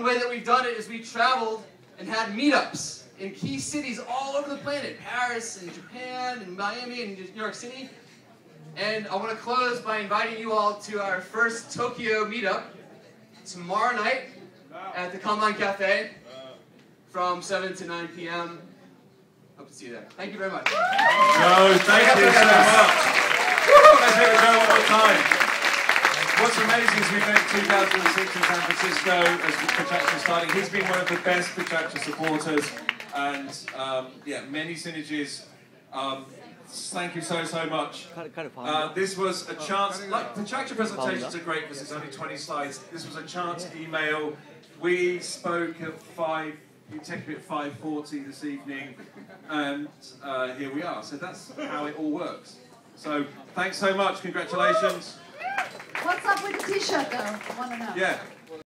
One way that we've done it is we traveled and had meetups in key cities all over the planet, Paris and Japan and Miami and New York City. And I want to close by inviting you all to our first Tokyo meetup tomorrow night at the Kanban Cafe from 7 to 9 p.m. Hope to see you there. Thank you very much. No, thank you so much. Let's hear it go one more time. What's amazing is we met 2006 in San Francisco as PechaKucha starting. He's been one of the best PechaKucha supporters and um, yeah, many synergies. Um, thank you so, so much. Uh, this was a chance, like PechaKucha presentations are great because it's only 20 slides. This was a chance email. We spoke at 5, you take me at 5.40 this evening and uh, here we are. So that's how it all works. So thanks so much, congratulations. What's up with the t-shirt though? I want to know. Yeah.